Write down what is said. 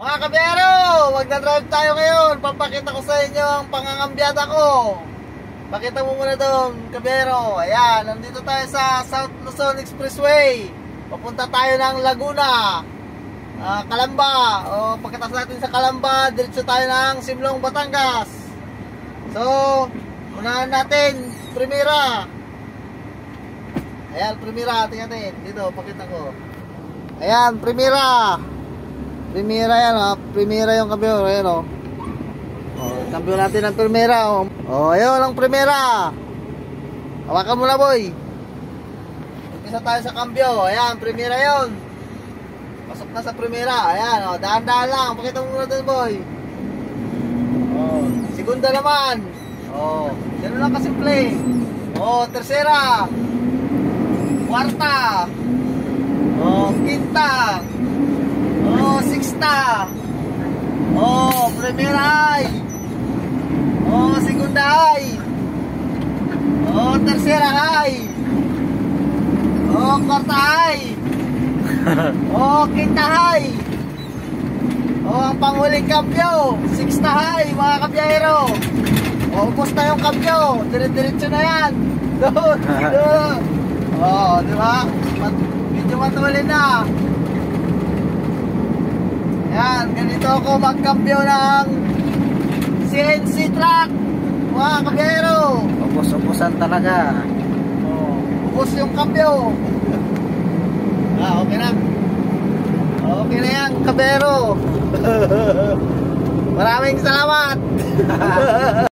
Mga kabiyero, magdadrive tayo ngayon. Papakita ko sa inyo ang pangangambyada ko. Pakita mo muna doon, kabiyero. Ayan, nandito tayo sa South Luzon Expressway. Papunta tayo ng Laguna. Ah, Kalamba. O, pagkatas natin sa Kalamba, diretso tayo ng Simlong, Batangas. So, unahan natin, Primera. Ayan, Primera, tingnan natin. Dito, pakita ko. Ayan, Primera. Primera yan ha. Primera yung cambio. Ayan o. Oh, cambio natin ng Primera o. Oh. oh, ayun ang Primera. Hawakan mo na boy. Umpisa tayo sa cambio. Ayan, Primera yun. Pasok na sa Primera. Ayan o. Oh, Daan-daan lang. Pakita mo muna doon boy. Oh, segunda naman. Oh, ganun lang kasimple. Oh, tercera. Kwarta. Oh, quinta. Sixta. Oh, primera ay. Oh, segunda ay. Oh, tercera ay. Oh, kwarta ay. Oh, quinta ay. Oh, ang panghuling kampyo. Sixta ay, mga kabyahero. Oh, ubos na yung kampyo. Dire-diretso na yan. Doon, doon. Oh, di ba? Medyo matulin na. Yan, ganito ako magkambyo ng CNC truck. Mga kabiyero. Ubus-ubusan talaga. Oh, ubos yung kambyo. ah, okay na. Okay na yan, kabiyero. Maraming salamat.